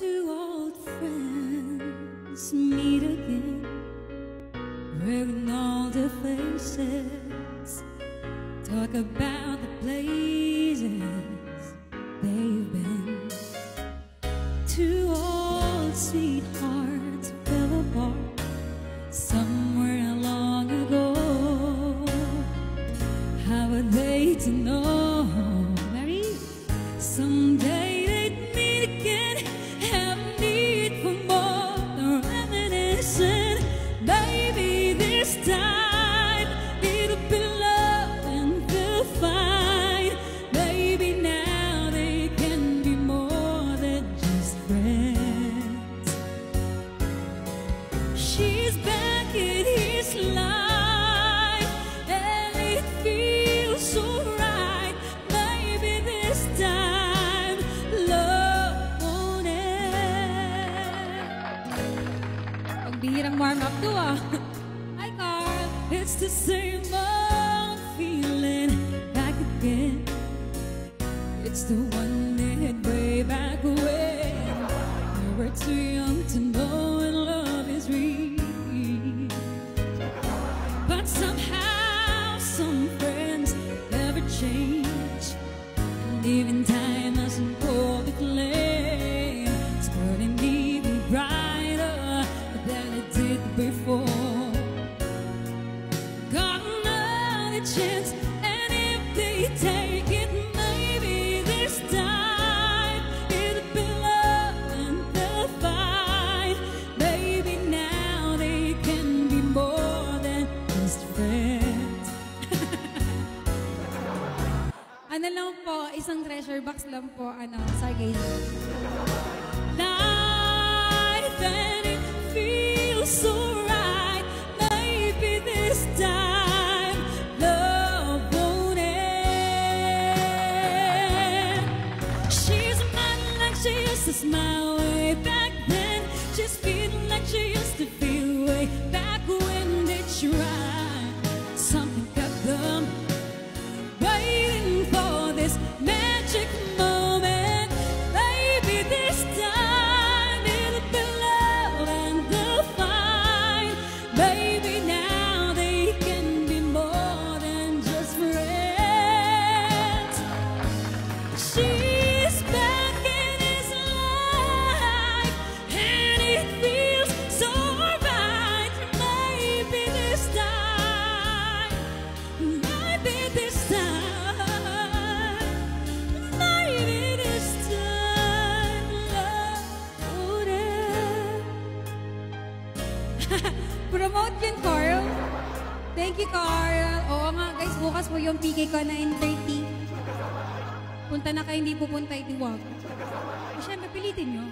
Two old friends meet again, wearing all their faces, talk about the places they've been. Two old sweethearts fell apart somewhere long ago. How are they to know? Pagbihirang warm up to ah. Hi Carl, it's the same old feeling back again. It's the one they had way back when we were too young to know when love is real. But somehow some friends never change, and even time Ano lang po, isang treasure box lang po, ano, Sargay. Life Promote yun, Carl. Thank you, Carl. Oo nga, guys, bukas po yung PK ko 9.30. Punta na kayo, hindi pupunta, itiwag. O, syempre, pilitin nyo.